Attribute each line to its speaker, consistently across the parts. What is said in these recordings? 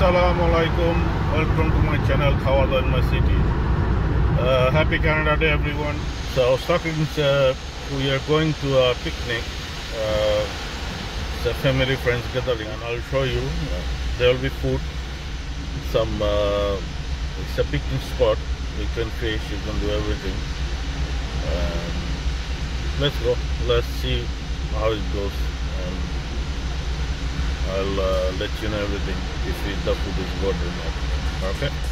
Speaker 1: Assalamu alaikum. Welcome to my channel Khawa Dawa in my city. Uh, happy Canada Day, everyone. So was. Uh, we are going to a picnic. Uh, it's a family friends gathering, and I'll show you. there will be food. Some. Uh, it's a picnic spot. You can fish. You can do everything. Um, let's go. Let's see how it goes. I'll uh, let you know everything if the food is good or not. Okay.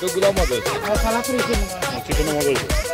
Speaker 2: মজা অর্ধগুলো মজা হয়েছে চিকেনও মজা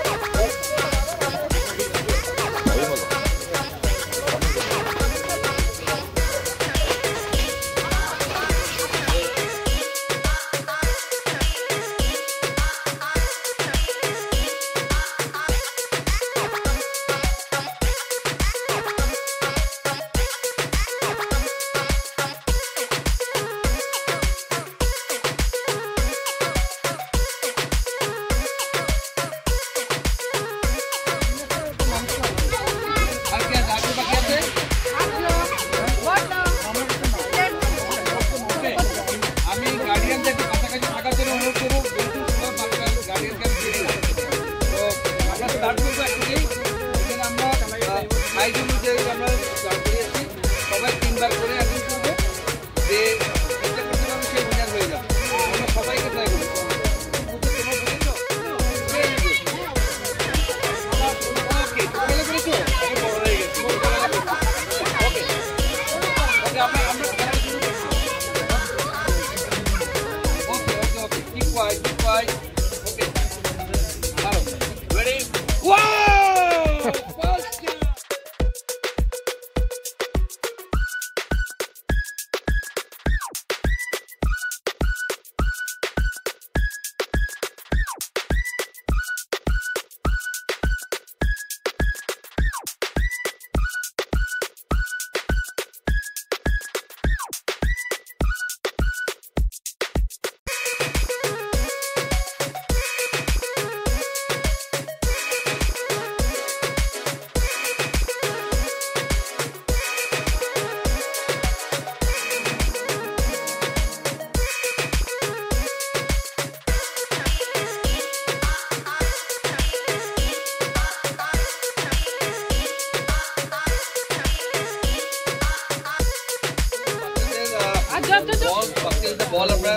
Speaker 3: বল আমরা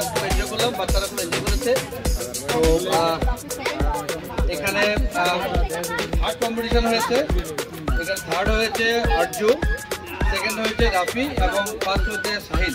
Speaker 3: করলাম, বাচ্চারা করেছে। এখানে third competition হয়েছে। এখানে থার্ড হয়েছে আরজু সেকেন্ড হয়েছে রাফি এবং ফার্স্ট হয়েছে সাহিল।